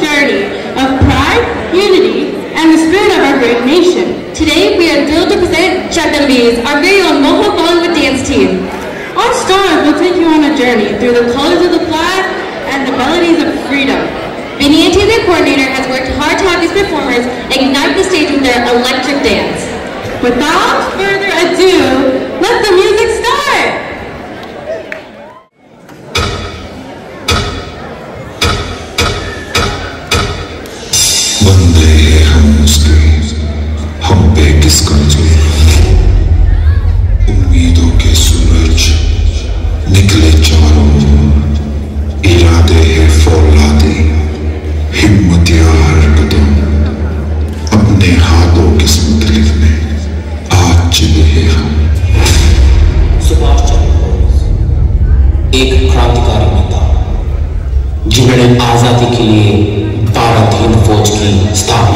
journey of pride, unity, and the spirit of our great nation. Today, we are thrilled to present Chattambies, our very own MoHAM Bollywood dance team. Our stars will take you on a journey through the colors of the flag and the melodies of freedom. Bini and their coordinator, has worked hard to have these performers ignite the stage with their electric dance. Without further ado, let the stop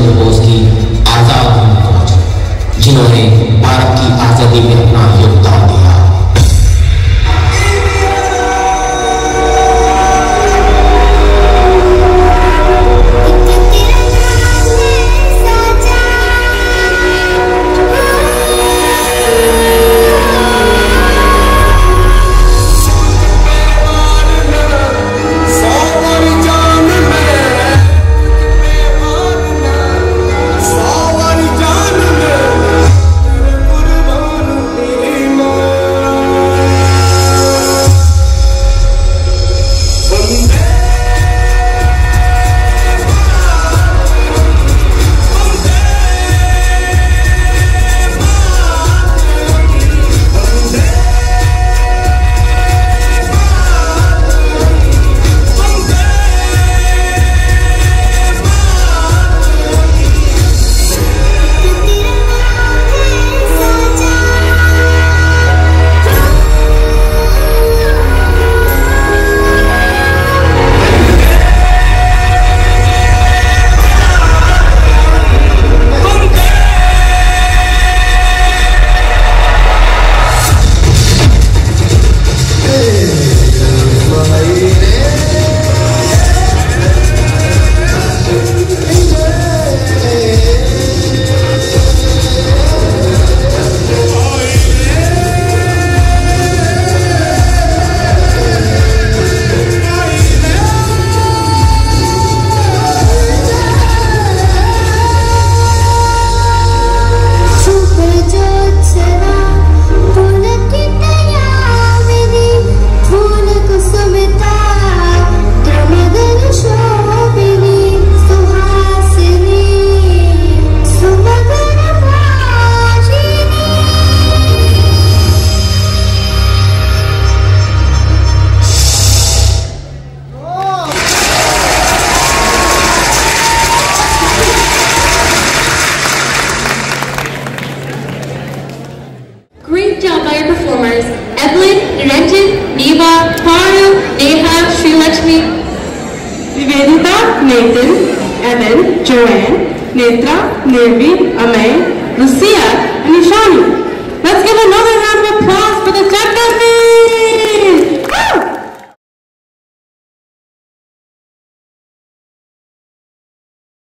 Chandra Bose की आज़ाद जिन्होंने भारत की आज़ादी में Ellen, Joann, Netra, Nirvi, Amay, Lucia, and Ishani. Let's give another round of applause for the Chapter